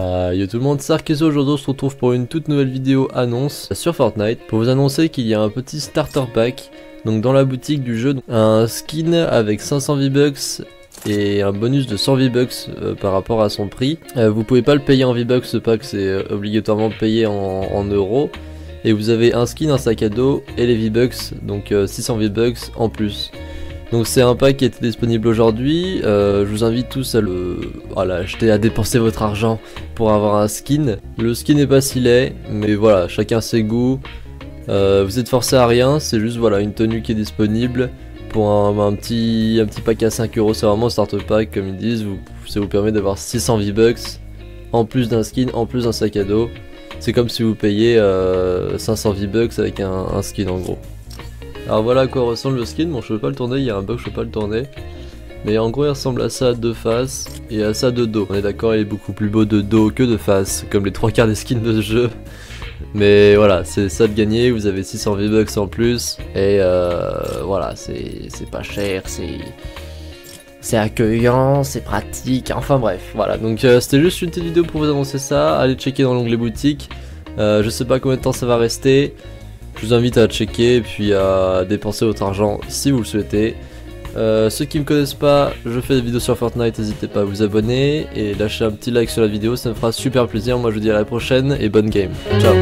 Euh, yo tout le monde, Sarkezo aujourd'hui on se retrouve pour une toute nouvelle vidéo annonce sur Fortnite pour vous annoncer qu'il y a un petit starter pack donc dans la boutique du jeu, un skin avec 500 V-Bucks et un bonus de 100 V-Bucks euh, par rapport à son prix. Euh, vous pouvez pas le payer en V-Bucks ce pack, c'est euh, obligatoirement payé en, en, euros. Et vous avez un skin, un sac à dos et les V-Bucks, donc 600 V-Bucks en plus. Donc c'est un pack qui était disponible aujourd'hui, euh, je vous invite tous à le voilà, acheter, à dépenser votre argent pour avoir un skin. Le skin n'est pas si laid, mais voilà, chacun ses goûts. Euh, vous êtes forcé à rien, c'est juste voilà une tenue qui est disponible pour un, petit, un petit pack à 5 euros, c'est vraiment un starter pack comme ils disent, vous, ça vous permet d'avoir 600 V-Bucks en plus d'un skin, en plus d'un sac à dos. C'est comme si vous payez 500 euh, V-Bucks avec un skin en gros. Alors voilà à quoi ressemble le skin, bon je peux pas le tourner, il y a un bug, je peux pas le tourner. Mais en gros il ressemble à ça de face et à ça de dos. On est d'accord, il est beaucoup plus beau de dos que de face, comme les trois quarts des skins de jeu. Mais voilà, c'est ça de gagner, vous avez 600 V-Bucks en plus. Et euh, voilà, c'est pas cher, c'est... C'est accueillant, c'est pratique, enfin bref, voilà. Donc euh, c'était juste une petite vidéo pour vous annoncer ça. Allez checker dans l'onglet boutique. Euh, je sais pas combien de temps ça va rester. Je vous invite à checker et puis à dépenser votre argent si vous le souhaitez. Euh, ceux qui me connaissent pas, je fais des vidéos sur Fortnite, n'hésitez pas à vous abonner et lâcher un petit like sur la vidéo, ça me fera super plaisir. Moi je vous dis à la prochaine et bonne game. Ciao